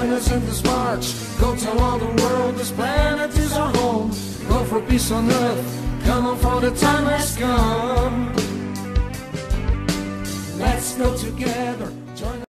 join in this march. Go tell all the world this planet is our home. Go for peace on earth. Come on, for the time has come. Let's go together.